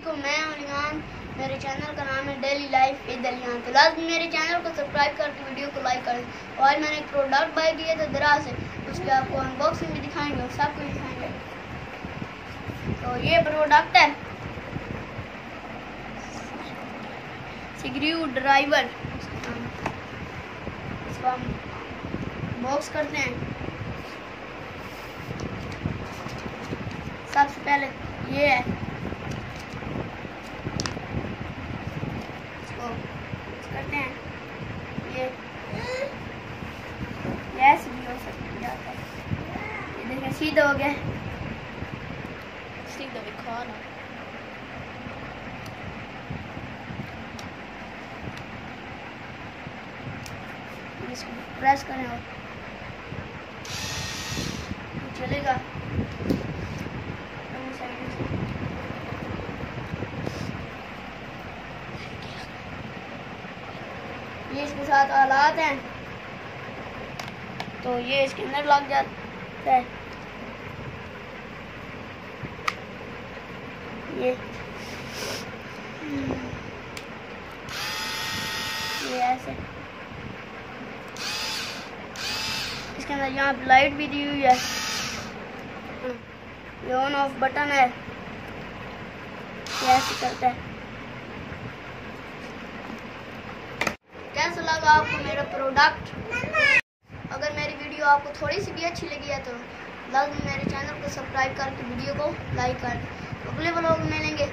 को मैं अलियान मेरे चैनल का नाम है डेली लाइफ विद अलियान तो लाजमी मेरे चैनल को सब्सक्राइब करके वीडियो को लाइक करें। और आज मैंने एक प्रोडक्ट बाय किया था दरा से उसके आपको अनबॉक्सिंग भी दिखाएँगे, और सब कुछ दिखाएँगे। तो ये प्रोडक्ट है। स्क्रू ड्राइवर इसको हम बॉक्स करते हैं। सबसे पहले ये है इसको करते हैं। ये। भी हो सकता है ये देखें सीधा हो गया। सीधा दिखा ना इसको प्रेस करें और। चलेगा। ये इसके साथ आलात हैं। तो ये इसके अंदर लग जाता है। ये। ये ऐसे। इसके अंदर यहाँ पे लाइट भी दी हुई है। ये ऑन ऑफ़ बटन है। ये ऐसे करता है। लगा आपको मेरा प्रोडक्ट अगर मेरी वीडियो आपको थोड़ी सी भी अच्छी लगी है तो लाजमी मेरे चैनल को सब्सक्राइब करके वीडियो को लाइक कर। अगले ब्लॉग में मिलेंगे।